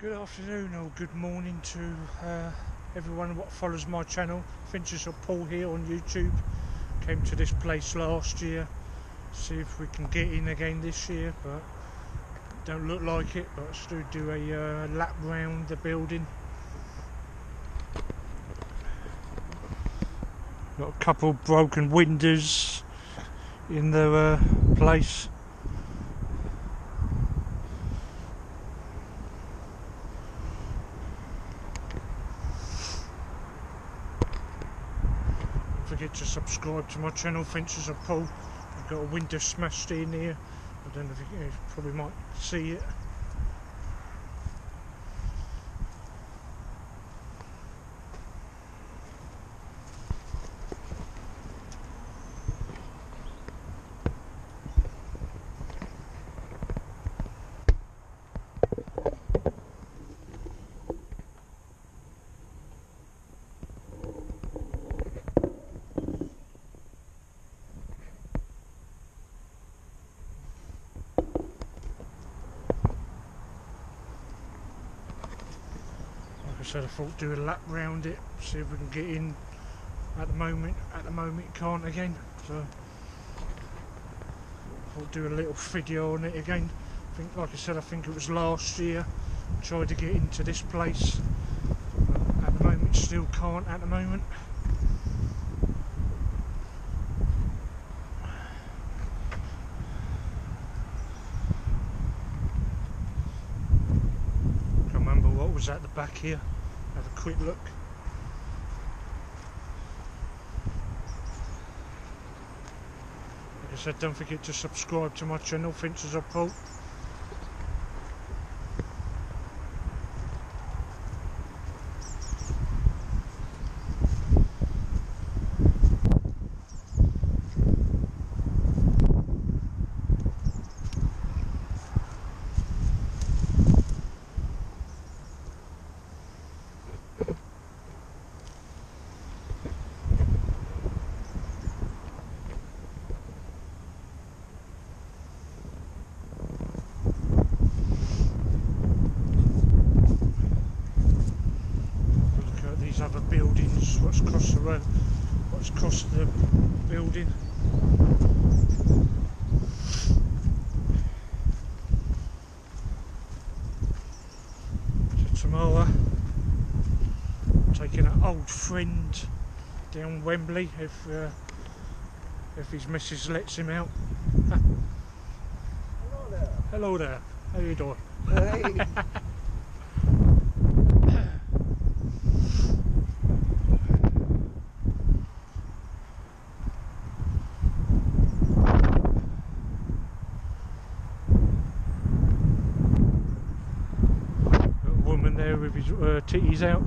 Good afternoon or good morning to uh, everyone what follows my channel. Adventures of Paul here on YouTube. Came to this place last year. See if we can get in again this year, but don't look like it. But still do a uh, lap round the building. Got a couple broken windows in the uh, place. Forget to subscribe to my channel. Adventures of Paul I've got a window smashed in here. I don't know if you, you probably might see it I said, I thought do a lap round it, see if we can get in. At the moment, at the moment, can't again. So I'll do a little video on it again. I think, like I said, I think it was last year. Tried to get into this place. At the moment, still can't. At the moment. Can't remember what was at the back here. Have a quick look. Like I said, don't forget to subscribe to my channel, Adventures of Paul. Look at these other buildings, what's across the road, what's across the building. So tomorrow, taking an old friend down Wembley if uh, if his missus lets him out. Hello there. Hello there, how you doing? Hey. Got a woman there with his uh, titties out.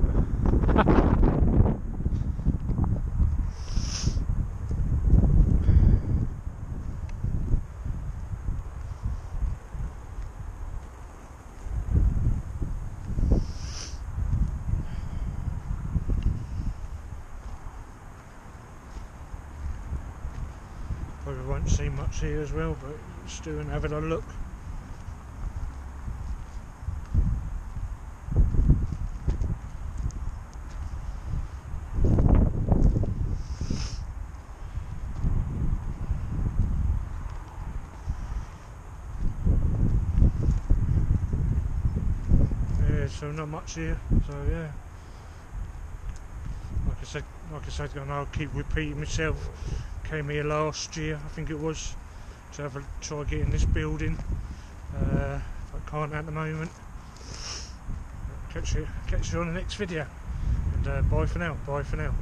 Probably won't see much here as well, but still and having a look. Yeah, so not much here. So yeah, like I said, like I said, and I'll keep repeating myself. Came here last year, I think it was, to have a try getting this building. Uh, but can't at the moment. Catch you, catch you on the next video. And uh, bye for now. Bye for now.